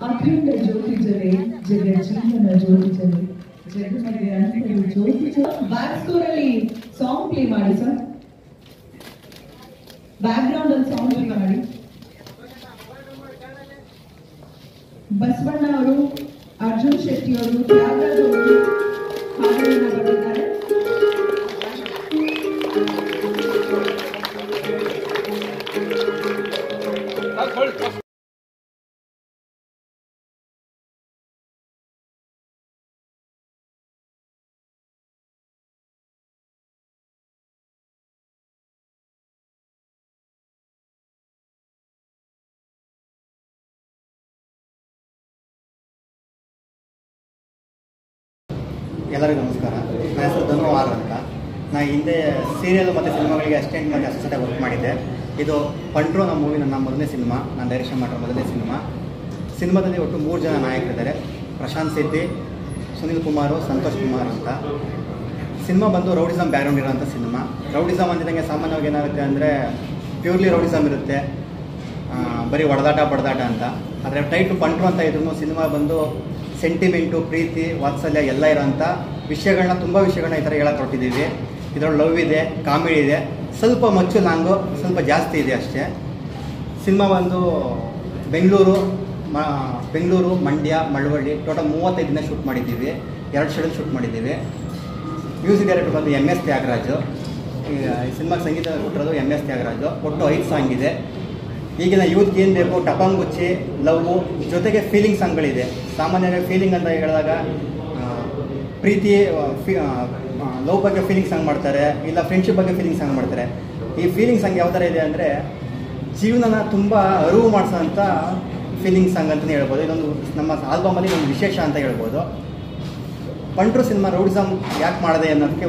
ಅಖಂಡ ಜ್ಯೋತಿ ಜಲೆ ಜಗ ಜೀವನ ಜ್ಯೋತಿ ಜಲೆ ಜಗಮಗೆ ಅಂತರು ಜ್ಯೋತಿ ಜಲೆ ಬ್ಯಾಕ್ ಸ್ಕೋರ್ ಅಲ್ಲಿ ಸಾಂಗ್ ಪ್ಲೇ ಮಾಡಿ ಸರ್ ಬ್ಯಾಕ್ ಗ್ರೌಂಡ್ ಅಲ್ಲಿ ಸಾಂಗ್ ಪ್ಲೇ ಮಾಡಿ ಬಸವಣ್ಣ ಅವರು ಅರ್ಜುನ್ ಶೆಟ್ಟಿ ಅವರು ತ್ಯಾಗರಾಜ್ ಅವರು ಹಾಡುಗಳನ್ನ ಎಲ್ಲರಿಗೂ ನಮಸ್ಕಾರ. ನನ್ನ ಹೆಸರು ಧನು ಆರ್ ಅಂತ ನಾನು ಹಿಂದೆ ಸೀರಿಯಲ್ ಮತ್ತು ಸಿನಿಮಾಗಳಿಗೆ ಅಸಿಸ್ಟೆಂಟ್ ಮತ್ತು ಅಸಿಸ್ಟೆಂಟ್ ವರ್ಕ್ ಮಾಡಿದ್ದೆ. ಇದು ಪಂಟ್ರೋ ನಮ್ಮ ಮೂವಿ ನನ್ನ ಮೊದಲನೇ ಸಿನಿಮಾ. ನಾನು ಡೈರೆಕ್ಷನ್ ಮಾಡಿರೋ ಮೊದಲನೇ ಸಿನಿಮಾ. ಸಿನಿಮಾದಲ್ಲಿ ಒಟ್ಟು ಮೂರು ಜನ ನಾಯಕರಿದ್ದಾರೆ. ಪ್ರಶಾಂತ್ ಸಿದ್ದಿ ಸುನೀಲ್ ಕುಮಾರ್, ಸಂತೋಷ್ ಕುಮಾರ್ ಅಂತ. ಸಿನಿಮಾ ಬಂದು ರೌಡಿಸಮ್ ಬ್ಯಾಕ್ಗ್ರೌಂಡ್ ಇರೋಂಥ ಸಿನಿಮಾ. ರೌಡಿಸಮ್ ಅಂದಿದಂಗೆ ಸಾಮಾನ್ಯವಾಗಿ ಏನಾಗುತ್ತೆ ಅಂದರೆ ಪ್ಯೂರ್ಲಿ ರೌಡಿಸಮ್ ಇರುತ್ತೆ. ಬರೀ ಹೊಡೆದಾಟ ಬಡದಾಟ ಅಂತ. ಆದರೆ ಟೈಟು ಪಂಟ್ರು ಅಂತ ಇದ್ರು ಸಿನಿಮಾ ಬಂದು ಸೆಂಟಿಮೆಂಟು ಪ್ರೀತಿ, ವಾತ್ಸಲ್ಯ ಎಲ್ಲ ಇರೋಂಥ ವಿಷಯಗಳನ್ನ ತುಂಬ ವಿಷಯಗಳನ್ನ ಈ ಥರ ಹೇಳಕ್ಕೆ ಹೊರಟಿದ್ದೀವಿ ಇದರಲ್ಲಿ ಲವ್ ಇದೆ, ಕಾಮಿಡಿ ಇದೆ. ಸ್ವಲ್ಪ ಮಚ್ಚು ಲಾಂಗು ಸ್ವಲ್ಪ ಜಾಸ್ತಿ ಇದೆ ಅಷ್ಟೇ. ಸಿನಿಮಾ ಬಂದು ಬೆಂಗಳೂರು, ಮ, ಬೆಂಗಳೂರು, ಮಂಡ್ಯ, ಮಳವಳ್ಳಿ, ಟೋಟಲ್ ಮೂವತ್ತೈದು ದಿನ ಶೂಟ್ ಮಾಡಿದ್ದೀವಿ. ಎರಡು ಶೆಡ್ಯೂಲ್ ಶೂಟ್ ಮಾಡಿದ್ದೀವಿ. ಮ್ಯೂಸಿಕ್ ಡೈರೆಕ್ಟರ್ ಬಂದು ಎಂ ಎಸ್ ತ್ಯಾಗರಾಜು. ಈ ಸಿನಿಮಾಗೆ ಸಂಗೀತ ಕೊಟ್ಟಿರೋದು ಎಂ ಎಸ್ ತ್ಯಾಗರಾಜು. ಒಟ್ಟು ಐದು ಸಾಂಗ್ ಇದೆ. ಈಗಿನ ಯೂತ್ಗೆ ಏನು ಬೇಕು? ಟಪಾಂಗುಚ್ಚಿ, ಲವ್, ಜೊತೆಗೆ ಫೀಲಿಂಗ್ ಸಾಂಗ್ಗಳಿದೆ ಸಾಮಾನ್ಯವಾಗಿ ಫೀಲಿಂಗ್ ಅಂತ ಹೇಳಿದಾಗ ಪ್ರೀತಿ ಲವ್ ಬಗ್ಗೆ ಫೀಲಿಂಗ್ಸ್ ಸಾಂಗ್ ಮಾಡ್ತಾರೆ, ಇಲ್ಲ ಫ್ರೆಂಡ್ಶಿಪ್ ಬಗ್ಗೆ ಫೀಲಿಂಗ್ಸ್ ಸಾಂಗ್ ಮಾಡ್ತಾರೆ. ಈ ಫೀಲಿಂಗ್ಸ್ ಸಾಂಗ್ ಯಾವ ಥರ ಇದೆ ಅಂದರೆ, ಜೀವನನ ತುಂಬ ಅರಿವು ಮಾಡಿಸೋಂಥ ಫೀಲಿಂಗ್ಸ್ ಸಾಂಗ್ ಅಂತಲೇ ಹೇಳ್ಬೋದು. ಇದೊಂದು ನಮ್ಮ ಆಲ್ಬಮಲ್ಲಿ ಒಂದು ವಿಶೇಷ ಅಂತ ಹೇಳ್ಬೋದು. ಪಂಟ್ರು ಸಿನಿಮಾ ರೌಡಿಸಮ್ ಯಾಕೆ ಮಾಡಿದೆ ಅನ್ನೋದಕ್ಕೆ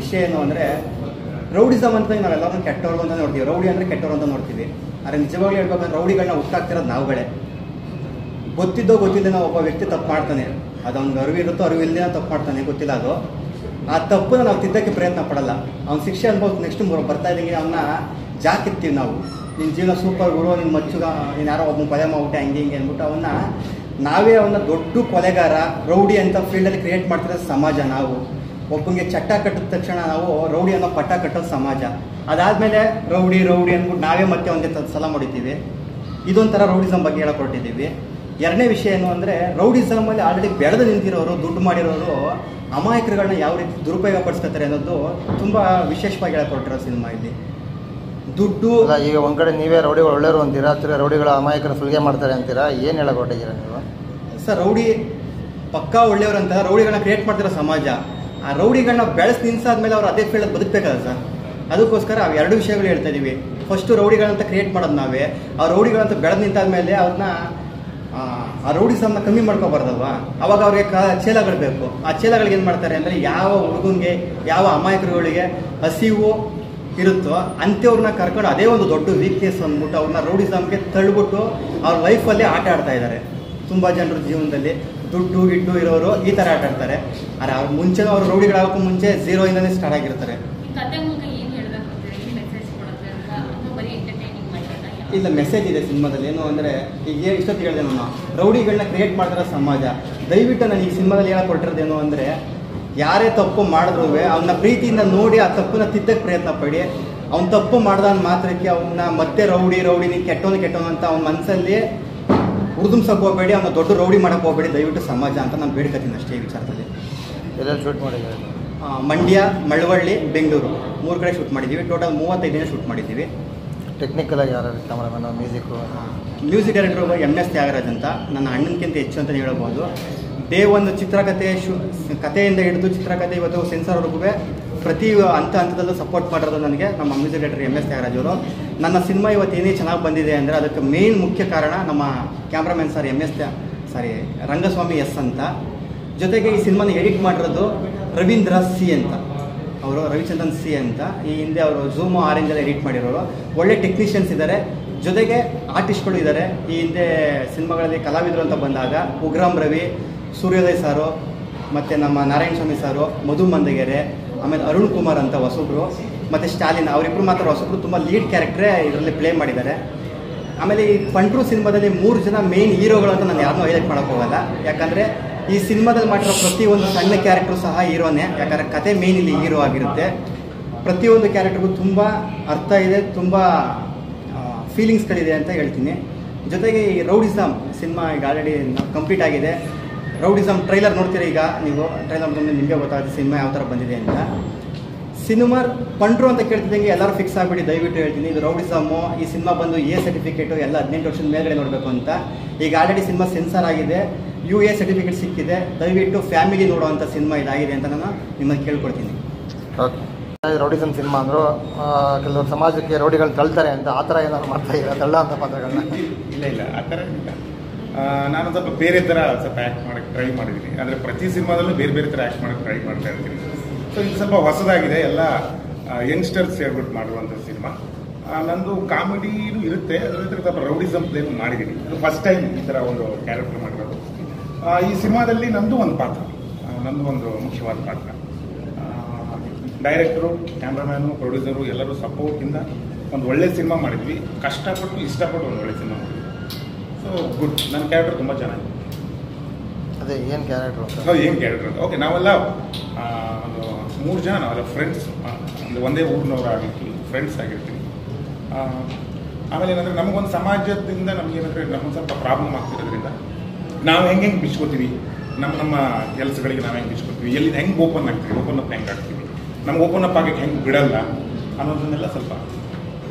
ವಿಷಯ ಏನು ಅಂದರೆ ರೌಡಿಸಮ್ ಅಂತ ನಾವೆಲ್ಲರೂ ಕೆಟ್ಟವರು ಅಂತ ನೋಡ್ತೀವಿ. ರೌಡಿ ಅಂದರೆ ಕೆಟ್ಟವ್ರು ಅಂತ ನೋಡ್ತೀವಿ. ಆದರೆ ನಿಜವಾಗ್ಲೂ ಹೇಳ್ಬೇಕಂದ್ರೆ ರೌಡಿಗಳನ್ನ ಹುಟ್ಟಾಗ್ತಿರೋದು ನಾವುಗಳೇ. ಗೊತ್ತಿದ್ದೋ ಗೊತ್ತಿಲ್ಲದೆ ಒಬ್ಬ ವ್ಯಕ್ತಿ ತಪ್ಪು ಮಾಡ್ತಾನೆ. ಅದೊಂದು ಅರಿವಿರುತ್ತೋ ಅರಿವಿಲ್ಲದೆ ತಪ್ಪು ಮಾಡ್ತಾನೆ, ಗೊತ್ತಿಲ್ಲ ಅದು. ಆ ತಪ್ಪನ್ನ ನಾವು ತಿದ್ದಕ್ಕೆ ಪ್ರಯತ್ನ ಪಡಲ್ಲ. ಅವ್ನ ಶಿಕ್ಷೆ ಅನ್ಬೋದು ನೆಕ್ಸ್ಟ್ ಬರ್ತಾ ಇದ್ದಂಗೆ ಅವನ್ನ ಜಾಕಿರ್ತೀವಿ ನಾವು. ನಿನ್ನ ಜೀವನ ಸೂಪರ್ ಗುರು ನಿನ್ನ ಮಚ್ಚುಗ, ನೀನು ಯಾರೋ ಒಬ್ಬ ಕೊಲೆ ಮಾಡ್ಬಿಟ್ಟೆ ಹಂಗೆ ಹಿಂಗೆ ಅಂದ್ಬಿಟ್ಟು ಅವನ್ನ ನಾವೇ ಅವನ್ನ ದೊಡ್ಡ ಕೊಲೆಗಾರ, ರೌಡಿ ಅಂತ ಫೀಲ್ಡಲ್ಲಿ ಕ್ರಿಯೇಟ್ ಮಾಡ್ತಿರೋ ಸಮಾಜ ನಾವು. ಒಬ್ಬನಿಗೆ ಚಟ್ಟ ಕಟ್ಟಿದ ತಕ್ಷಣ ನಾವು ರೌಡಿ ಅನ್ನೋ ಪಟ್ಟ ಕಟ್ಟೋದು ಸಮಾಜ. ಅದಾದಮೇಲೆ ರೌಡಿ ರೌಡಿ ಅಂದ್ಬಿಟ್ಟು ನಾವೇ ಮತ್ತೆ ಅವನಿಗೆ ಸಲ ಮಾಡಿದ್ದೀವಿ ಇದೊಂಥರ ರೌಡಿಸಮ್ ಬಗ್ಗೆ ಹೇಳಕೊಟ್ಟಿದ್ದೀವಿ ಎರಡನೇ ವಿಷಯ ಏನು ಅಂದರೆ ರೌಡಿಸಮಲ್ಲಿ ಆಲ್ರೆಡಿ ಬೆಳೆದು ನಿಂತಿರೋರು ದುಡ್ಡು ಮಾಡಿರೋರು ಅಮಾಯಕರುಗಳನ್ನ ಯಾವ ರೀತಿ ದುರುಪಯೋಗ ಪಡಿಸ್ಕೊತಾರೆ ಅನ್ನೋದು ತುಂಬ ವಿಶೇಷವಾಗಿ ಹೇಳ್ಕೊಟ್ಟಿರೋ ಸಿನಿಮಾ ಇಲ್ಲಿ. ದುಡ್ಡು ಈಗ ಒಂದ್ ಕಡೆ ನೀವೇ ರೌಡಿಗಳು ಒಳ್ಳೆಯವರು ಅಂತೀರಾ? ತಿರ್ಗಿ ರೌಡಿಗಳ ಅಮಾಯಕರ ಸುಲಿಗೆ ಮಾಡ್ತಾರೆ ಅಂತೀರಾ? ಏನು ಹೇಳಕೊಟ್ಟಿದ್ದೀರಾ ನೀವು? ಸರ್ ರೌಡಿ ಪಕ್ಕಾ ಒಳ್ಳೆಯವರು ಅಂತ ರೌಡಿಗಳನ್ನ ಕ್ರಿಯೇಟ್ ಮಾಡ್ತಿರೋ ಸಮಾಜ. ಆ ರೌಡಿಗಳನ್ನ ಬೆಳೆಸಿ ನಿಲ್ಸಾದ್ಮೇಲೆ ಅವ್ರು ಅದೇ ಫೀಲ್ಡ್ ಬದುಕಬೇಕಲ್ಲ ಸರ್? ಅದಕ್ಕೋಸ್ಕರ ಅವು ಎರಡು ವಿಷಯಗಳು ಹೇಳ್ತಾ ಇದೀವಿ. ಫಸ್ಟ್ ರೌಡಿಗಳಂತ ಕ್ರಿಯೇಟ್ ಮಾಡೋದು ನಾವೇ. ಆ ರೌಡಿಗಳಂತ ಬೆಳೆದು ನಿಂತಾದ್ಮೇಲೆ ಅವ್ರನ್ನ ಆ ರೌಡಿಸಮ್ನ ಕಮ್ಮಿ ಮಾಡ್ಕೋಬಾರ್ದಲ್ವಾ? ಅವಾಗ ಅವ್ರಿಗೆ ಕ ಚೇಲಗಳು ಬೇಕು. ಆ ಚೇಲಗಳಿಗೆ ಏನು ಮಾಡ್ತಾರೆ ಅಂದರೆ ಯಾವ ಹುಡುಗನಿಗೆ, ಯಾವ ಅಮಾಯಕರುಗಳಿಗೆ ಹಸಿವು ಇರುತ್ತೋ ಅಂಥವ್ರನ್ನ ಕರ್ಕೊಂಡು ಅದೇ ಒಂದು ದೊಡ್ಡ ವೀಕ್ನೆಸ್ ಅಂದ್ಬಿಟ್ಟು ಅವ್ರನ್ನ ರೌಡಿಸಮ್ಗೆ ತಳ್ಳಿಬಿಟ್ಟು ಅವ್ರ ಲೈಫಲ್ಲಿ ಆಟ ಆಡ್ತಾ ಇದ್ದಾರೆ ತುಂಬ ಜನರ ಜೀವನದಲ್ಲಿ ದುಡ್ಡು, ಗಿಡ್ಡು ಇರೋರು ಈ ಥರ ಆಟ ಆಡ್ತಾರೆ. ಆದರೆ ಅವ್ರ ಮುಂಚೆ ಅವ್ರು ರೌಡಿಗಳಾಗೋಕ್ಕೂ ಮುಂಚೆ ಝೀರೋಯಿಂದನೇ ಸ್ಟಾರ್ಟ್ ಆಗಿರ್ತಾರೆ ಕತೆ ಮೂಲಕ ಏನು ಹೇಳ್ಬೇಕು ಅಂತ ಹೇಳಿ ಮೆಸೇಜ್ ಕೊಡುತ್ತೆ ಅಂತ ಅಥವಾ ಬರೀ ಎಂಟರ್ಟೈನಿಂಗ್ ಮಾಡಿರೋದಾ ಯಾವ- ಇಲ್ಲ ಮೆಸೇಜ್ ಇದೆ ಸಿನಿಮಾದಲ್ಲಿ. ಏನು ಅಂದರೆ ಈಗ ಏನು ಇಷ್ಟೊತ್ತು ಹೇಳಿದೆ ನಾನು. ರೌಡಿಗಳನ್ನ ಕ್ರಿಯೇಟ್ ಮಾಡ್ತಿರೋ ಸಮಾಜ. ದಯವಿಟ್ಟು ನಾನು ಈ ಸಿನಿಮಾದಲ್ಲಿ ಹೇಳಕ್ ಕೊಟ್ಟಿರೋದೇನು ಅಂದರೆ ಯಾರೇ ತಪ್ಪು ಮಾಡಿದ್ರು ಅವನ ಪ್ರೀತಿಯಿಂದ ನೋಡಿ ಆ ತಪ್ಪನ್ನ ತಿದ್ದಕ್ಕೆ ಪ್ರಯತ್ನ ಪಡಿ. ಅವ್ನು ತಪ್ಪು ಮಾಡ್ದ ಅಂದ್ ಮಾತ್ರಕ್ಕೆ ಅವನ್ನ ಮತ್ತೆ ರೌಡಿ ರೌಡಿ ನೀನು ಕೆಟ್ಟವನು ಕೆಟ್ಟವನು ಅಂತ ಅವ್ನ ಮನಸ್ಸಲ್ಲಿ ಉರ್ದುಂಸಕ್ಕೆ ಹೋಗಬೇಡಿ ಅವನ್ನ ದೊಡ್ಡ ರೌಡಿ ಮಾಡಕ್ಕೆ ಹೋಗಬೇಡಿ ದಯವಿಟ್ಟು ಸಮಾಜ ಅಂತ ನಾನು ಬೇಡ್ಕೊತೀನಿ ಅಷ್ಟೇ ಈ ವಿಚಾರದಲ್ಲಿ. ಎಲ್ಲೆಲ್ಲಿ ಶೂಟ್ ಮಾಡಿದ್ದಾರೆ. ಮಂಡ್ಯ ಮಳವಳ್ಳಿ ಬೆಂಗಳೂರು. ಮೂರು ಕಡೆ ಶೂಟ್ ಮಾಡಿದ್ದೀವಿ. ಟೋಟಲ್ ಮೂವತ್ತೈದು ದಿನ ಶೂಟ್ ಮಾಡಿದ್ದೀವಿ. ಟೆಕ್ನಿಕಲ್ ಆಗಿ ಯಾರು cameraman music music director M S Thyagaraj ಅಂತ. ನನ್ನ ಅಣ್ಣನಕ್ಕಿಂತ ಹೆಚ್ಚು ಅಂತ ಹೇಳಬಹುದು. ಡೇ ಒಂದು ಚಿತ್ರಕಥೆ ಶು, ಕಥೆಯಿಂದ ಹಿಡಿದು ಚಿತ್ರಕಥೆ ಇವತ್ತು ಸೆನ್ಸರ್ವರೆಗೂ ಪ್ರತಿ ಹಂತ ಹಂತದಲ್ಲೂ ಸಪೋರ್ಟ್ ಮಾಡಿರೋದು ನನಗೆ ನಮ್ಮ music director M S Thyagaraj ಅವರು. ನನ್ನ ಸಿನಿಮಾ ಇವತ್ತು ಏನೇ ಚೆನ್ನಾಗಿ ಬಂದಿದೆ ಅಂದರೆ ಅದಕ್ಕೆ ಮೇನ್ ಮುಖ್ಯ ಕಾರಣ ನಮ್ಮ cameraman sir M S sorry Rangaswamy S ಅಂತ. ಜೊತೆಗೆ ಈ ಸಿನಿಮಾನ ಎಡಿಟ್ ಮಾಡಿರೋದು ರವೀಂದ್ರ ಸಿ ಅಂತ. ಅವರು ರವಿಚಂದ್ರನ್ ಸಿ ಅಂತ. ಈ ಹಿಂದೆ ಅವರು ಝೂಮು ಆರೆಂಜಲ್ಲಿ ಎಡಿಟ್ ಮಾಡಿರೋರು. ಒಳ್ಳೆ ಟೆಕ್ನಿಷಿಯನ್ಸ್ ಇದ್ದಾರೆ ಜೊತೆಗೆ ಆರ್ಟಿಸ್ಟ್ಗಳು ಇದ್ದಾರೆ ಈ ಹಿಂದೆ ಸಿನಿಮಾಗಳಲ್ಲಿ ಕಲಾವಿದರು ಅಂತ ಬಂದಾಗ ಉಗ್ರಾಮ್ ರವಿ, ಸೂರ್ಯೋದಯ್ ಸಾರು, ಮತ್ತು ನಮ್ಮ ನಾರಾಯಣ ಸ್ವಾಮಿ ಸಾರು, ಮಧು ಮಂದಗೆರೆ, ಆಮೇಲೆ ಅರುಣ್ ಕುಮಾರ್ ಅಂತ ಹೊಸಬ್ರು, ಮತ್ತು ಸ್ಟಾಲಿನ್ ಅವರಿಬ್ಬರು ಮಾತ್ರ ಹೊಸಬ್ರು ತುಂಬ ಲೀಡ್ ಕ್ಯಾರೆಕ್ಟ್ರೇ ಇದರಲ್ಲಿ ಪ್ಲೇ ಮಾಡಿದ್ದಾರೆ. ಆಮೇಲೆ ಈ ಪಂಟ್ರು ಸಿನಿಮಾದಲ್ಲಿ ಮೂರು ಜನ ಮೇನ್ ಹೀರೋಗಳು ಅಂತ ನಾನು ಯಾರನ್ನೂ ಹೈಲೈಟ್ ಮಾಡೋಕ್ಕೋಗಲ್ಲ ಯಾಕಂದರೆ ಈ ಸಿನಿಮಾದಲ್ಲಿ ಮಾಡಿರೋ ಪ್ರತಿಯೊಂದು ಸಣ್ಣ ಕ್ಯಾರೆಕ್ಟರ್ ಸಹ ಹೀರೋನೇ. ಯಾಕಂದರೆ ಕತೆ ಮೇನ್ ಇಲ್ಲಿ ಹೀರೋ ಆಗಿರುತ್ತೆ. ಪ್ರತಿಯೊಂದು ಕ್ಯಾರೆಕ್ಟರ್ಗೂ ತುಂಬ ಅರ್ಥ ಇದೆ, ತುಂಬ ಫೀಲಿಂಗ್ಸ್ಗಳಿದೆ ಅಂತ ಹೇಳ್ತೀನಿ. ಜೊತೆಗೆ ಈ ರೌಡಿಸಮ್ ಸಿನಿಮಾ ಈಗ ಆಲ್ರೆಡಿ ಕಂಪ್ಲೀಟ್ ಆಗಿದೆ. ರೌಡಿಸಮ್ ಟ್ರೈಲರ್ ನೋಡ್ತೀರಾ ಈಗ ನೀವು? ಟ್ರೈಲರ್ ನೋಡಿದ್ರೆ ನಿಮಗೆ ಗೊತ್ತಾಗುತ್ತೆ ಸಿನಿಮಾ ಯಾವ ಥರ ಬಂದಿದೆ ಅಂತ. ಸಿನಿಮಾ ಪಂಡ್ರು ಅಂತ ಕೇಳ್ತಿದ್ದಂಗೆ ಎಲ್ಲರೂ ಫಿಕ್ಸ್ ಆಗಿಬಿಡಿ, ದಯವಿಟ್ಟು ಹೇಳ್ತೀನಿ. ಇದು ರೌಡಿಸಮ್ಮು, ಈ ಸಿನಿಮಾ ಬಂದು ಎ ಸರ್ಟಿಫಿಕೇಟು ಎಲ್ಲ ಹದಿನೆಂಟು ವರ್ಷದ ಮೇಲ್ಗಡೆ ನೋಡಬೇಕು ಅಂತ. ಈಗ ಆಲ್ರೆಡಿ ಸಿನಿಮಾ ಸೆನ್ಸರ್ ಆಗಿದೆ. ಯು ಎ ಸರ್ಟಿಫಿಕೇಟ್ ಸಿಕ್ಕಿದೆ ದಯವಿಟ್ಟು ಫ್ಯಾಮಿಲಿ ನೋಡುವಂಥ ಸಿನಿಮಾ ಇದಾಗಿದೆ ಅಂತ ನಾನು ನಿಮ್ಮಲ್ಲಿ ಕೇಳ್ಕೊಡ್ತೀನಿ ಓಕೆ. ರೌಡಿಸಮ್ ಸಿನಿಮಾ ಅಂದರು ಕೆಲವರು ಸಮಾಜಕ್ಕೆ ರೌಡಿಗಳು ತಳ್ತಾರೆ ಅಂತ ಆ ಥರ ಏನಾದ್ರು ಮಾಡ್ತಾ ಇಲ್ಲ ತಳ್ಳ ಅಂತ ಪಾತ್ರಗಳನ್ನ? ಇಲ್ಲ ಇಲ್ಲ ಆ ಥರ ಇಲ್ಲ. ನಾನು ಸ್ವಲ್ಪ ಬೇರೆ ಥರ ಸ್ವಲ್ಪ ಆ್ಯಕ್ಟ್ ಮಾಡೋಕ್ಕೆ ಟ್ರೈ ಮಾಡಿದ್ದೀನಿ. ಅಂದರೆ ಪ್ರತಿ ಸಿನಿಮಾದಲ್ಲೂ ಬೇರೆ ಬೇರೆ ಥರ ಆ್ಯಕ್ಟ್ ಮಾಡೋಕ್ಕೆ ಟ್ರೈ ಮಾಡ್ತಾ ಇರ್ತೀನಿ. ಸೊ ಇದು ಸ್ವಲ್ಪ ಹೊಸದಾಗಿದೆ. ಎಲ್ಲ ಯಂಗ್ಸ್ಟರ್ಸ್ ಹೇಳ್ಬಿಟ್ಟು ಮಾಡುವಂಥ ಸಿನಿಮಾ. ನಂದು ಕಾಮಿಡಿನೂ ಇರುತ್ತೆ. ಅದರ ಜೊತೆ ಸ್ವಲ್ಪ ರೌಡಿಸಮ್ ಪ್ಲೇ ಮಾಡಿದ್ದೀನಿ. ಇದು ಫಸ್ಟ್ ಟೈಮ್ ಈ ಥರ ಒಂದು ಕ್ಯಾರೆಕ್ಟರ್ ಮಾಡಿರೋದು. ಈ ಸಿನಿಮಾದಲ್ಲಿ ನಂದು ಒಂದು ಪಾತ್ರ. ನಂದು ಒಂದು ಮುಖ್ಯವಾದ ಪಾತ್ರ. ಡೈರೆಕ್ಟ್ರು ಕ್ಯಾಮ್ರಾಮ್ಯಾನು ಪ್ರೊಡ್ಯೂಸರು ಎಲ್ಲರೂ ಸಪೋರ್ಟಿಂದ ಒಂದು ಒಳ್ಳೆ ಸಿನಿಮಾ ಮಾಡಿದ್ವಿ. ಕಷ್ಟಪಟ್ಟು ಇಷ್ಟಪಟ್ಟು ಒಂದು ಒಳ್ಳೆ ಸಿನಿಮಾ ಮಾಡಿದ್ವಿ. ಸೊ ಗುಡ್ ನನ್ನ ಕ್ಯಾರೆಕ್ಟರ್ ತುಂಬ ಚೆನ್ನಾಗಿದೆ. ಅದೇ ಏನು ಕ್ಯಾರೆಕ್ಟ್ರು ಹೌದು ಏನು ಕ್ಯಾರೆಕ್ಟರ್ ಅಂತ? ಓಕೆ ನಾವೆಲ್ಲ ಒಂದು ಮೂರು ಜನ ನಾವೆಲ್ಲ ಫ್ರೆಂಡ್ಸ್ ಒಂದು ಒಂದೇ ಊರಿನವ್ರು ಆಗಿರ್ತೀವಿ. ಫ್ರೆಂಡ್ಸ್ ಆಗಿರ್ತೀವಿ ಆಮೇಲೆ ಏನಂದರೆ ನಮಗೊಂದು ಸಮಾಜದಿಂದ ನಮಗೇನಂದರೆ ನಮ್ಗೆ ಸ್ವಲ್ಪ ಪ್ರಾಬ್ಲಮ್ ಆಗ್ತಿರೋದ್ರಿಂದ ನಾವು ಹೆಂಗೆ ಹೆಂಗೆ ಬಿಚ್ಕೋತೀವಿ? ನಮ್ಮ ನಮ್ಮ ಕೆಲಸಗಳಿಗೆ ನಾವು ಹೆಂಗೆ ಬಿಚ್ಕೋತೀವಿ? ಎಲ್ಲಿ ಹೆಂಗೆ ಓಪನ್ ಆಗ್ತೀವಿ? ಓಪನ್ ಅಪ್ ಹೆಂಗೆ ಆಗ್ತೀವಿ? ನಮ್ಗೆ ಓಪನ್ ಅಪ್ ಆಗಕ್ಕೆ ಹೆಂಗೆ ಬಿಡಲ್ಲ ಅನ್ನೋದನ್ನೆಲ್ಲ ಸ್ವಲ್ಪ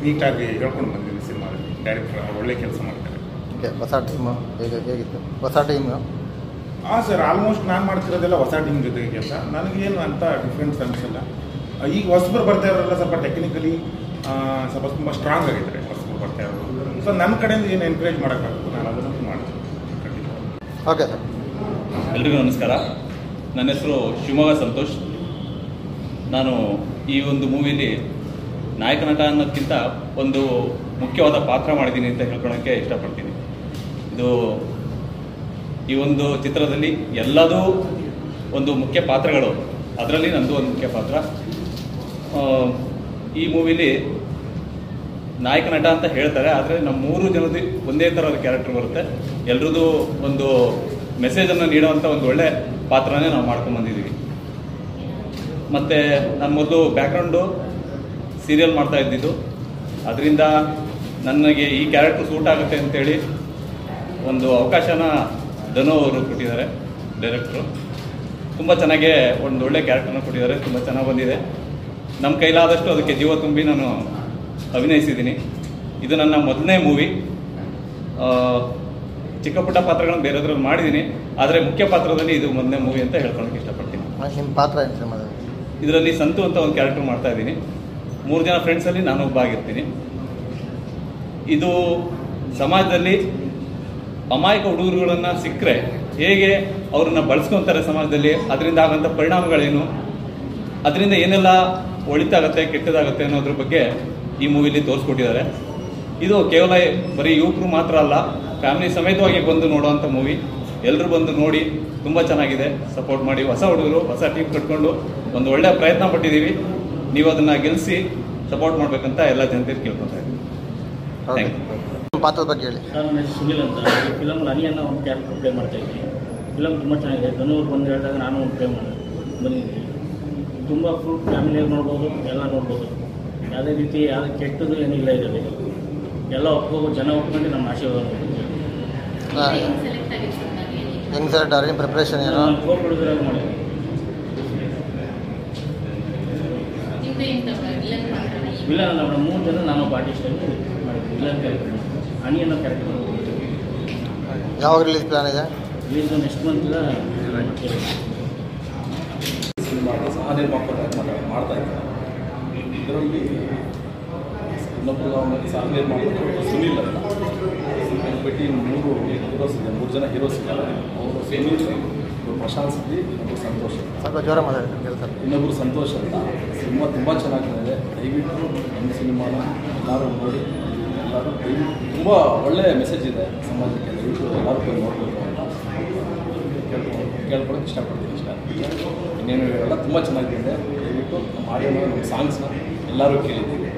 ನೀಟಾಗಿ ಹೇಳ್ಕೊಂಡು ಬಂದಿದ್ದೀನಿ ಸಿನಿಮಾದಲ್ಲಿ. ಡೈರೆಕ್ಟರ್ ಒಳ್ಳೆ ಕೆಲಸ ಮಾಡ್ತಾರೆ. ಓಕೆ ಹೊಸ ಟೀಮ್ ಹೇಗೆ ಹೇಗಿತ್ತು? ಹೊಸ ಟೀಮ್ ಹಾಂ ಸರ್ ಆಲ್ಮೋಸ್ಟ್ ನಾನು ಮಾಡ್ತಿರೋದೆಲ್ಲ ಹೊಸ ಟೀಮ್ ಜೊತೆಗೆ ಕೆಲಸ ನನಗೇನು ಅಂತ ಡಿಫ್ರೆನ್ಸ್ ಅನಿಸಲ್ಲ. ಈಗ ಹೊಸಬರು ಬರ್ತಾ ಇರೋಲ್ಲ ಸ್ವಲ್ಪ ಟೆಕ್ನಿಕಲಿ ಸ್ವಲ್ಪ ತುಂಬ ಸ್ಟ್ರಾಂಗ್ ಆಗಿದ್ದಾರೆ ಹೊಸಬರು ಬರ್ತಾ ಇರೋದು ಸೊ ನನ್ನ ಕಡೆಯಿಂದ ಏನು ಎನ್ಕರೇಜ್ ಮಾಡೋಕ್ಕಾಗುತ್ತೆ ನಾನು ಅದನ್ನು ಮಾಡ್ತೀನಿ ಖಂಡಿತ ಓಕೆ ಸರ್. ಎಲ್ರಿಗೂ ನಮಸ್ಕಾರ. ನನ್ನ ಹೆಸರು ಶಿವಮೊಗ್ಗ ಸಂತೋಷ್. ನಾನು ಈ ಒಂದು ಮೂವಿಯಲ್ಲಿ ನಾಯಕ ನಟ ಅನ್ನೋದಕ್ಕಿಂತ ಒಂದು ಮುಖ್ಯವಾದ ಪಾತ್ರ ಮಾಡಿದ್ದೀನಿ ಅಂತ ಹೇಳ್ಕೊಳಕ್ಕೆ ಇಷ್ಟಪಡ್ತೀನಿ. ಇದು ಈ ಒಂದು ಚಿತ್ರದಲ್ಲಿ ಎಲ್ಲದೂ ಒಂದು ಮುಖ್ಯ ಪಾತ್ರಗಳು. ಅದರಲ್ಲಿ ನಂದು ಒಂದು ಮುಖ್ಯ ಪಾತ್ರ. ಈ ಮೂವಿಲಿ ನಾಯಕ ನಟ ಅಂತ ಹೇಳ್ತಾರೆ, ಆದರೆ ನಮ್ಮ ಮೂರು ಜನದ ಒಂದೇ ಥರದ ಕ್ಯಾರೆಕ್ಟರ್ ಬರುತ್ತೆ. ಎಲ್ರದ್ದು ಒಂದು ಮೆಸೇಜನ್ನು ನೀಡುವಂಥ ಒಂದು ಒಳ್ಳೆ ಪಾತ್ರನೇ ನಾವು ಮಾಡ್ಕೊಂಡು ಬಂದಿದ್ದೀವಿ ಮತ್ತು ನಾನು ಮೊದಲು ಬ್ಯಾಕ್ಗ್ರೌಂಡು ಸೀರಿಯಲ್ ಮಾಡ್ತಾ ಇದ್ದಿದ್ದು. ಅದರಿಂದ ನನಗೆ ಈ ಕ್ಯಾರೆಕ್ಟರ್ ಸೂಟ್ ಆಗುತ್ತೆ ಅಂತೇಳಿ ಒಂದು ಅವಕಾಶನ ಧನು ಅವರು ಕೊಟ್ಟಿದ್ದಾರೆ ಡೈರೆಕ್ಟ್ರು ತುಂಬ ಚೆನ್ನಾಗೆ ಒಂದು ಒಳ್ಳೆ ಕ್ಯಾರೆಕ್ಟರ್ನ ಕೊಟ್ಟಿದ್ದಾರೆ, ತುಂಬ ಚೆನ್ನಾಗಿ ಬಂದಿದೆ. ನಮ್ಮ ಕೈಲಾದಷ್ಟು ಅದಕ್ಕೆ ಜೀವ ತುಂಬಿ ನಾನು ಅಭಿನಯಿಸಿದ್ದೀನಿ. ಇದು ನನ್ನ ಮೊದಲನೇ ಮೂವಿ ಚಿಕ್ಕ ಪುಟ್ಟ ಪಾತ್ರಗಳನ್ನು ಬೇರೆದ್ರಲ್ಲಿ ಮಾಡಿದ್ದೀನಿ. ಆದರೆ ಮುಖ್ಯ ಪಾತ್ರದಲ್ಲಿ ಇದು ಮೊದಲನೇ ಮೂವಿ ಅಂತ ಹೇಳ್ಕೊಳಕ್ಕೆ ಇಷ್ಟಪಡ್ತೀನಿ. ನಿಮ್ಮ ಪಾತ್ರ ಇದರಲ್ಲಿ ಸಂತು ಅಂತ ಒಂದು ಕ್ಯಾರೆಕ್ಟರ್ ಮಾಡ್ತಾ ಇದ್ದೀನಿ. ಮೂರು ಜನ ಫ್ರೆಂಡ್ಸಲ್ಲಿ ನಾನು ಒಬ್ಬ ಆಗಿರ್ತೀನಿ. ಇದು ಸಮಾಜದಲ್ಲಿ ಅಮಾಯಕ ಹುಡುಗರುಗಳನ್ನು ಸಿಕ್ಕರೆ ಹೇಗೆ ಅವ್ರನ್ನ ಬಳಸ್ಕೊತಾರೆ ಸಮಾಜದಲ್ಲಿ? ಅದರಿಂದ ಆಗೋಂಥ ಪರಿಣಾಮಗಳೇನು? ಅದರಿಂದ ಏನೆಲ್ಲ ಒಳಿತಾಗತ್ತೆ ಕೆಟ್ಟದಾಗತ್ತೆ ಅನ್ನೋದ್ರ ಬಗ್ಗೆ ಈ ಮೂವಿಲಿ ತೋರಿಸ್ಕೊಟ್ಟಿದ್ದಾರೆ. ಇದು ಕೇವಲ ಬರೀ ಯುವಕರು ಮಾತ್ರ ಅಲ್ಲ ಫ್ಯಾಮಿಲಿ ಸಮೇತವಾಗಿ ಬಂದು ನೋಡುವಂಥ ಮೂವಿ ಎಲ್ಲರೂ ಬಂದು ನೋಡಿ ತುಂಬ ಚೆನ್ನಾಗಿದೆ. ಸಪೋರ್ಟ್ ಮಾಡಿ. ಹೊಸ ಹುಡುಗರು ಹೊಸ ಟೀಮ್ ಕಟ್ಕೊಂಡು ಒಂದು ಒಳ್ಳೆಯ ಪ್ರಯತ್ನ ಪಟ್ಟಿದ್ದೀವಿ. ನೀವು ಅದನ್ನು ಗೆಲ್ಲಿಸಿ ಸಪೋರ್ಟ್ ಮಾಡಬೇಕಂತ ಎಲ್ಲ ಜನತೆಗೆ ಕೇಳ್ಕೊತಾ ಇದ್ದೀವಿ ಪಾತ್ರದ ಬಗ್ಗೆ ಹೇಳಿ. ಹೆಸರು ಸುನಿಲ್ ಅಂತ. ಫಿಲಮ್ ಅನಿಯನ್ನ ಒಂದು ಕ್ಯಾರೆಕ್ಟರ್ ಪ್ಲೇ ಮಾಡ್ತಾ ಇದ್ದೀನಿ. ಫಿಲಮ್ ತುಂಬ ಚೆನ್ನಾಗಿದೆ. ಧನುವ್ರು ಬಂದು ಹೇಳಿದಾಗ ನಾನು ಒಂದು ಪ್ಲೇ ಮಾಡಿ ಬಂದಿದ್ದೀನಿ ತುಂಬ ಫುಲ್ ಫ್ಯಾಮಿಲಿಯಾಗಿ ನೋಡ್ಬೋದು ಎಲ್ಲ ನೋಡ್ಬೋದು. ಯಾವುದೇ ರೀತಿ ಯಾವ ಕೆಟ್ಟದ್ದು ಏನಿಲ್ಲ ಇದರಲ್ಲಿ. ಎಲ್ಲ ಒಪ್ಕೋಬೋದು ಜನ ಒಪ್ಕೊಂಡು ನಮ್ಮ ಆಶೀರ್ವಾದ ಹೆಂಗೆ ಸರ್ ಡಾರಿನ ಪ್ರಿಪ್ರೇಷನ್ ಏನು? ನಾನು ಕೋ ಪ್ರೊಡ್ಯೂಸರಾಗಿ ಮಾಡಿದ್ದೀನಿ ನಿಮ್ದು ಎಂತ ಇಲ್ಲ ನಮ್ಮ ಮೂರು ಜನ ನಾನು ಪಾರ್ಟಿಸ್ಟ್ ಮಾಡಿದ್ದೀನಿ ವಿಲನ್ ಕ್ಯಾರೆಕ್ಟರ್ ಅನಿಯನ್ನ ಕ್ಯಾರೆಕ್ಟರ್ ಯಾವಾಗ ರಿಲೀಸ್ ಪ್ಲಾನ್ ಇದೆ? ರಿಲೀಸ್ ನೆಕ್ಸ್ಟ್ ಮಂತ್ ಸಿನಿಮಾ ಮಾಡ್ತಾ ಇದ್ದಾರೆ. ಇದರಲ್ಲಿ ಇನ್ನೊಬ್ಬರು ಸಹ ನಿರ್ಮಾಣ ಸುನಿಲ್ ಅಂತ. ಭೇಟಿ ಮೂರು ಹೀರೋಸ್ ಇದೆ ಮೂರು ಜನ ಹೀರೋಸ್ ಇದ್ದಾರೆ. ಅವರು ಸುನೀಲ್ ಇವರು ಪ್ರಶಾಂತ್ ಸಿದ್ದಿ ಇನ್ನೊಬ್ಬರು ಸಂತೋಷ್. ಸ್ವಲ್ಪ ಜ್ವರ ಮಾತಾಡ್ತಾರೆ ಇನ್ನೊಬ್ಬರು ಸಂತೋಷ್ ಅಂತ. ಸಿನಿಮಾ ತುಂಬ ಚೆನ್ನಾಗಿದೆ. ದಯವಿಟ್ಟು ನಮ್ಮ ಸಿನಿಮಾನ ಎಲ್ಲರೂ ನೋಡಿ. ಎಲ್ಲರೂ ದಯವಿಟ್ಟು ತುಂಬ ಒಳ್ಳೆಯ ಮೆಸೇಜ್ ಇದೆ ಸಮಾಜಕ್ಕೆ. ದಯವಿಟ್ಟು ಎಲ್ಲರೂ ನೋಡಬೇಕು ಅಂತ. ಕೇಳ್ಕೊಂಡು ಕೇಳ್ಕೊಳಕ್ಕೆ ಇಷ್ಟಪಡ್ತೀನಿ ಇಷ್ಟ ಇನ್ನೇನು ಎಲ್ಲ ತುಂಬ ಚೆನ್ನಾಗಿದೆ. ದಯವಿಟ್ಟು ನಮ್ಮ ಆಡಿಯೋನ ನಮ್ಮ ಸಾಂಗ್ಸ್ನ ಎಲ್ಲರೂ ಕೇಳಿದ್ದೀವಿ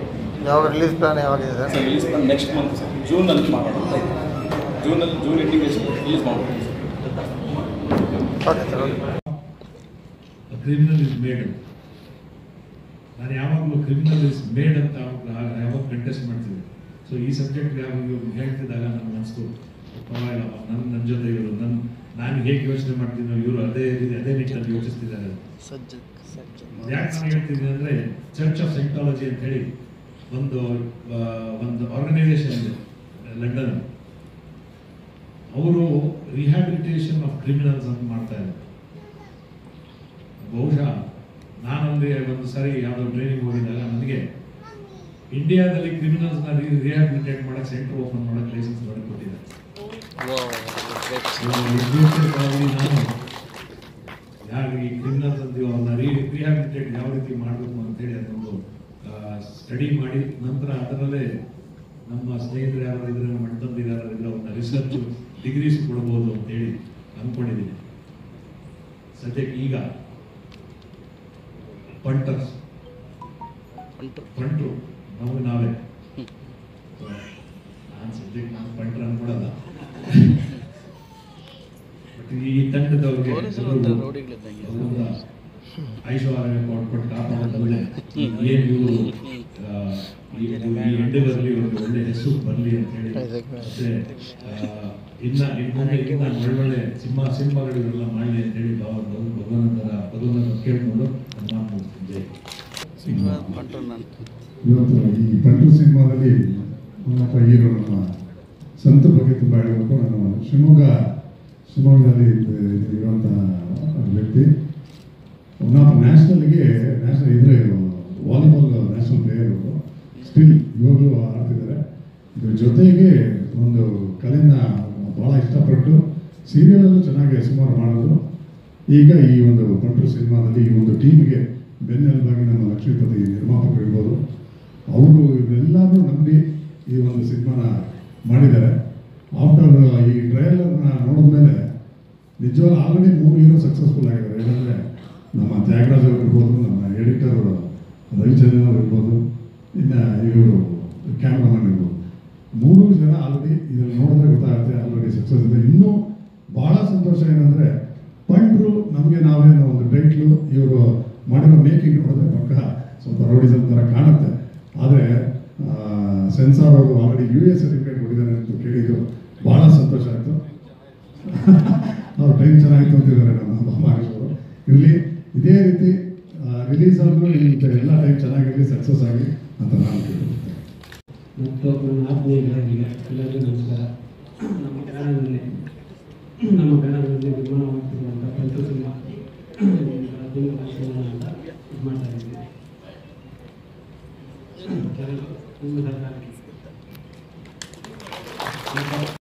ಯಾವ release plan ಯಾವಾಗಿದೆ sir? Sir release plan next month sir. ಜೂನಲ್ಲಿ ಮಾಡೋಣ ಅಂತ ಇದೆ. ಜೂನಲ್ಲಿ ಜೂನ್ ಎಂಟಿಗೆ ರಿಲೀಸ್ ಮಾಡ್ಬೋದು okay sir okay criminal is made ನಾನು ಯಾವಾಗಲೂ ಕ್ರಿಮಿನಲ್ ಇಸ್ ಮೇಡ್ ಅಂತ ಯಾವಾಗ ಕಂಟೆಸ್ಟ್ ಮಾಡ್ತೀವಿ ಸೊ ಈ ಸಬ್ಜೆಕ್ಟ್ ಯಾವಾಗ ಹೇಳ್ತಿದ್ದಾಗ ನನಗೆ ಅನಿಸ್ತು ಪರವಾಗಿಲ್ಲ ನನ್ನ ನನ್ನ ಜೊತೆ ಇವರು ನನ್ನ ನಾನು ಹೇಗೆ ಯೋಚನೆ ಮಾಡ್ತೀನಿ ಇವರು ಅದೇ ರೀತಿ ಅದೇ ರೀತಿಯಲ್ಲಿ ಯೋಚಿಸ್ತಿದ್ದಾರೆ. ಯಾಕೆ ನಾನು ಅಂದರೆ ಚರ್ಚ್ ಆಫ್ ಸೈಕಾಲಜಿ ಅಂತ ಹೇಳಿ ಒಂದು ಒಂದು ಆರ್ಗನೈಸೇಷನ್ ಇದೆ ಲಂಡನ್ ಅವರು ರಿಹ್ಯಾಬಿಲಿಟೇಷನ್ ಆಫ್ ಕ್ರಿಮಿನಲ್ಸ್ ಅಂತ ಮಾಡ್ತಾ ಇದ್ದಾರೆ. ಬಹುಶಃ ನಾನಂದ್ರೆ ಒಂದು ಸಾರಿ ಯಾವುದೋ ಟ್ರೈನಿಂಗ್ ಹೋಗಿದ್ದಾಗ ನನಗೆ ಇಂಡಿಯಾದಲ್ಲಿ ಕ್ರಿಮಿನಲ್ಸ್ನ ರಿಹ್ಯಾಬಿಲಿಟೇಟ್ ಮಾಡಕ್ಕೆ ಸೆಂಟರ್ ಓಪನ್ ಮಾಡಕ್ಕೆ ಲೈಸೆನ್ಸ್ ಮಾಡಿಕೊಟ್ಟಿದ್ದಾರೆ. ಉದ್ದೇಶಕ್ಕಾಗಿ ಯಾರು ಈ ಕ್ರಿಮಿನಲ್ಸ್ ಅಂತೀವೋ ಅವ್ರನ್ನ ರಿಹ್ಯಾಬಿಲಿಟೇಟ್ ಯಾವ ರೀತಿ ಮಾಡಬೇಕು ಅಂತೇಳಿ ಅದೊಂದು ಸ್ಟಡಿ ಮಾಡಿ ನಂತರ ಅದರಲ್ಲೇ ನಮ್ಮ ಸ್ನೇಹಿತರು ಯಾರು ಇದ್ರೆ ನಮ್ಮ ಅಣ್ಣ ಒಂದು ಅವ್ರನ್ನ ರಿಸರ್ಚ್ ಡಿಗ್ರೀಸ್ ಕೊಡ್ಬೋದು ಅಂತೇಳಿ ಅಂದ್ಕೊಂಡಿದ್ದೀನಿ ಸದ್ಯಕ್ಕೆ ಈಗ ಪಂಟರ್ಸ್ ಪಂಟ್ರು ನಾವು ನಾವೇ ನಾನು ಸದ್ಯಕ್ಕೆ ನಾನು ಪಂಟ್ರ ಅನ್ಕೊಡಲ್ಲ ಈ ತಂಡದವ್ರಿಗೆ ಐಶ್ವರ್ಯ ಕೊಟ್ಟು ಏನು ಇವರು ಎಂಡದಲ್ಲಿ ಇವ್ರಿಗೆ ಒಳ್ಳೆ ಹೆಸರು ಬರಲಿ ಅಂತ ಹೇಳಿ. ಮತ್ತೆ ಇನ್ನ ಒಳ್ಳೊಳ್ಳೆ ಸಿನಿಮಾ ಸಿನಿಮಾಗಳು ಇವೆಲ್ಲ ಮಾಡಲಿ ಅಂತ ಹೇಳಿ ಭಾವ ಭಗವಂತರ ಭಗವಂತನ ಕೇಳಿಕೊಂಡು ಜೈ ಇವತ್ತು ಈ ಪಂಟು ಸಿನಿಮಾದಲ್ಲಿ ನಮ್ಮಪ್ಪ ಹೀರೋ ನಮ್ಮ ಸಂತ ಬಗ್ಗೆ ತುಂಬ ಹೇಳಬೇಕು. ನಾನು ಶಿವಮೊಗ್ಗ, ಶಿವಮೊಗ್ಗದಲ್ಲಿ ಇರುವಂತಹ ವ್ಯಕ್ತಿ. ನಾವು ನ್ಯಾಷನಲ್ಗೆ ನ್ಯಾಷನಲ್ ಇದ್ರೆ ವಾಲಿಬಾಲ್ ನ್ಯಾಷನಲ್ ಪ್ಲೇಯರ್ ಸ್ಟಿಲ್ ಇವಾಗಲೂ ಆಡ್ತಿದ್ದಾರೆ. ಇದ್ರ ಜೊತೆಗೆ ಒಂದು ಕಲೆನ ಭಾಳ ಇಷ್ಟಪಟ್ಟು ಸೀರಿಯಲಲ್ಲೂ ಚೆನ್ನಾಗಿ ಸುಮಾರು ಮಾಡಿದ್ರು. ಈಗ ಈ ಒಂದು ಬಂಟ್ರು ಸಿನಿಮಾದಲ್ಲಿ ಈ ಒಂದು ಟೀಮ್ಗೆ ಬೆನ್ನೆಲುಬಾಗಿ ನಮ್ಮ ಲಕ್ಷ್ಮೀಪತಿ ನಿರ್ಮಾಪಕರು ಇರ್ಬೋದು. ಅವರು ಇವರೆಲ್ಲರೂ ನಂಬಿ ಈ ಒಂದು ಸಿನಿಮಾನ ಮಾಡಿದ್ದಾರೆ. ಆಫ್ಟರ್ ಈ ಟ್ರೈಲರ್ನ ನೋಡಿದ್ಮೇಲೆ ನಿಜವಾಗ್ಲೂ ಆಲ್ರೆಡಿ ಮೂರು ಹೀರೋ ಸಕ್ಸಸ್ಫುಲ್ ಆಗಿದ್ದಾರೆ. ಏನಂದರೆ ನಮ್ಮ ತ್ಯಾಗರಾಜ್ ಇರ್ಬೋದು, ನಮ್ಮ ಎಡಿಟರ್ ರವಿಚಂದ್ರನ್ ಇರ್ಬೋದು, ಇನ್ನು ಇವರು ಕ್ಯಾಮ್ರಾಮನ್ ಇರ್ಬೋದು. ಮೂರು ಜನ ಆಲ್ರೆಡಿ ಇದನ್ನು ನೋಡಿದ್ರೆ ಗೊತ್ತಾಗುತ್ತೆ ಆಲ್ರೆಡಿ ಸಕ್ಸಸ್ ಇದೆ. ಇನ್ನೂ ಭಾಳ ಸಂತೋಷ ಏನಂದರೆ ಪಂಡ್ರು ನಮಗೆ ನಾವೇನೋ ಒಂದು ಟೈಟ್ಲು ಇವರು ಮಾಡಿರೋ ಮೇಕಿಂಗ್ ನೋಡಿದ್ರೆ ಪಕ್ಕ ಸ್ವಲ್ಪ ರೌಡಿಸಂತರ ಥರ ಕಾಣುತ್ತೆ. ಆದರೆ ಸೆನ್ಸಾರ್ ಅವರು ಆಲ್ರೆಡಿ ಯು ಎಸ್ ಸರ್ಟಿಫಿಕೇಟ್ ಕೊಟ್ಟಿದ್ದಾರೆ ಅಂತ ಕೇಳಿದ್ದು ಭಾಳ ಸಂತೋಷ ಆಯಿತು. ಅವ್ರ ಟೈಮ್ ಚೆನ್ನಾಗಿತ್ತು ಅಂತಿದ್ದಾರೆ ನಮ್ಮ ಮಹೇಶ್ ಇರಲಿ ಇದೇ ರೀತಿ ರಿಲೀಸ್ ಆದರೂ ಎಲ್ಲ ಟೈಮ್ ಚೆನ್ನಾಗಿರಲಿ ಸಕ್ಸಸ್ ಆಗಿ ಅಂತ ನಾನು ಕೇಳಿದೆ ಮತ್ತು ಎಲ್ಲರಿಗೂ ನಮಸ್ಕಾರ ನಮ್ಮ ಕನ್ನಡದಲ್ಲಿ ನಮ್ಮ ಕನ್ನಡದಲ್ಲಿ ನಿರ್ಮಾಣವಾಗ್ತಿರುವಂಥ ಪಂಚ ಸಿನಿಮಾ ತುಂಬ ಅಂತ ಇದು ಮಾಡ್ತಾ ಇದ್ದೀನಿ ಕೆಲವು ನಿಮ್ಮ